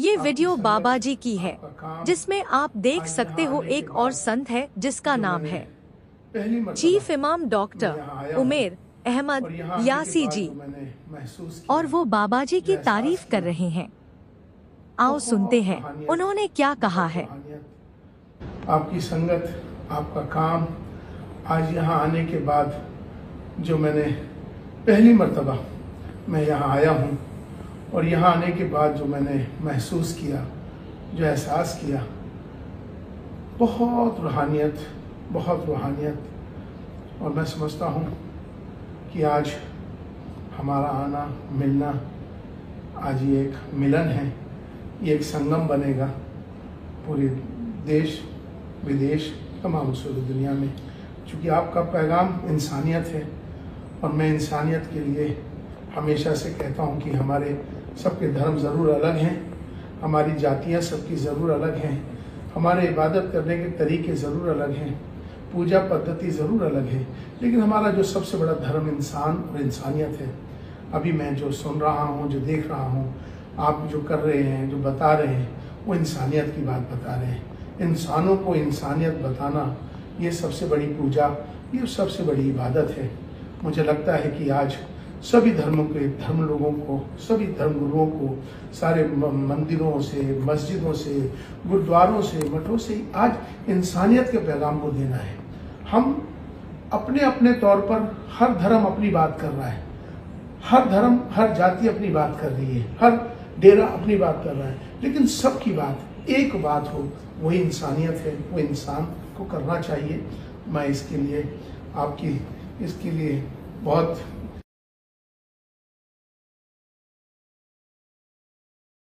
ये वीडियो बाबा जी की है जिसमें आप देख सकते हो एक और संत है जिसका नाम है। चीफ इमाम डॉक्टर उमेर अहमद यासी जी। और वो बाबा जी की तारीफ़ कर रहे हैं। आओ सुनते हैं उन्होंने क्या कहा है? आपकी संगत आपका काम आज यहाँ आने के बाद जो मैंने पहली मर्तबा मैं यहाँ आया हूँ। और यहाँ आने के बाद जो मैंने महसूस किया, जो एहसास किया, बहुत रूहानियत बहुत रूहानियत। और मैं समझता हूँ कि आज हमारा आना, मिलना, आज ये एक मिलन है, ये एक संगम बनेगा पूरे देश, विदेश, तमाम सूर्य दुनिया में। क्योंकि आपका पैगाम इंसानियत है और मैं इंसानियत के लिए हमेशा से कहता हूँ कि हमारे सबके धर्म ज़रूर अलग हैं, हमारी जातियाँ सबकी ज़रूर अलग हैं, हमारे इबादत करने के तरीके ज़रूर अलग हैं, पूजा पद्धति ज़रूर अलग है, लेकिन हमारा जो सबसे बड़ा धर्म इंसान और इंसानियत है, अभी मैं जो सुन रहा हूँ, जो देख रहा हूँ, आप जो कर रहे हैं, जो बता रहे हैं, वो इंसानियत की बात बता रहे हैं। इंसानों को इंसानियत बताना ये सबसे बड़ी पूजा, ये सबसे बड़ी इबादत है। मुझे लगता है कि आज सभी धर्मों के धर्म लोगों को, सभी धर्म गुरुओं को, सारे मंदिरों से, मस्जिदों से, गुरुद्वारों से, मठों से आज इंसानियत के पैगाम को देना है। हम अपने अपने तौर पर हर धर्म अपनी बात कर रहा है। हर धर्म, हर जाति अपनी बात कर रही है। हर डेरा अपनी बात कर रहा है। लेकिन सबकी बात, एक बात हो, वही इंसानियत है, वो इंसान को करना चाहिए। मैं इसके लिए, आपकी, इसके लिए बहुत